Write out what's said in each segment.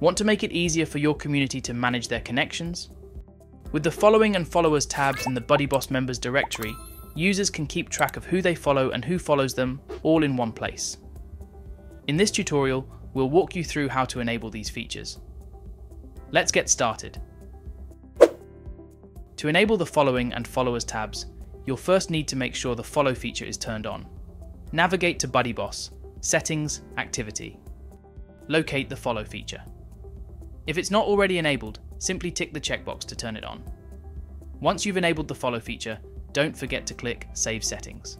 Want to make it easier for your community to manage their connections? With the following and followers tabs in the BuddyBoss members directory, users can keep track of who they follow and who follows them all in one place. In this tutorial, we'll walk you through how to enable these features. Let's get started. To enable the following and followers tabs, you'll first need to make sure the follow feature is turned on. Navigate to BuddyBoss, Settings, Activity. Locate the follow feature. If it's not already enabled, simply tick the checkbox to turn it on. Once you've enabled the follow feature, don't forget to click Save Settings.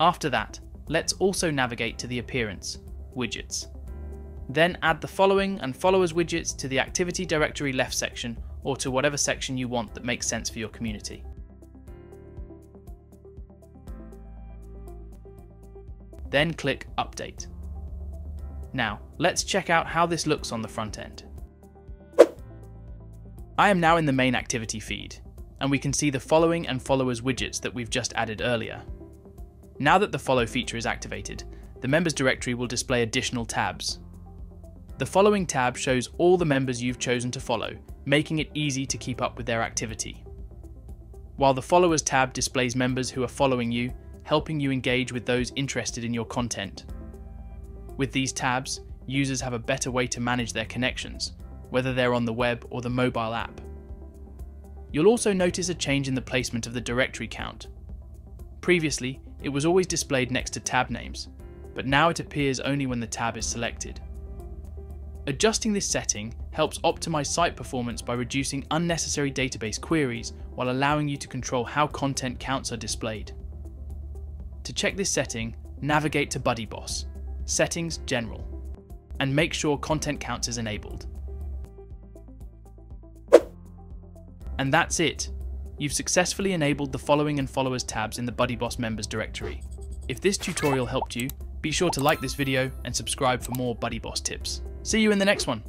After that, let's also navigate to the Appearance, Widgets. Then add the following and followers widgets to the Activity Directory left section or to whatever section you want that makes sense for your community. Then click Update. Now, let's check out how this looks on the front end. I am now in the main activity feed, and we can see the following and followers widgets that we've just added earlier. Now that the follow feature is activated, the members directory will display additional tabs. The following tab shows all the members you've chosen to follow, making it easy to keep up with their activity. While the followers tab displays members who are following you, helping you engage with those interested in your content. With these tabs, users have a better way to manage their connections, whether they're on the web or the mobile app. You'll also notice a change in the placement of the directory count. Previously, it was always displayed next to tab names, but now it appears only when the tab is selected. Adjusting this setting helps optimize site performance by reducing unnecessary database queries while allowing you to control how content counts are displayed. To check this setting, navigate to BuddyBoss, Settings General, and make sure content counts is enabled. And that's it. You've successfully enabled the following and followers tabs in the BuddyBoss members directory. If this tutorial helped you, be sure to like this video and subscribe for more BuddyBoss tips. See you in the next one.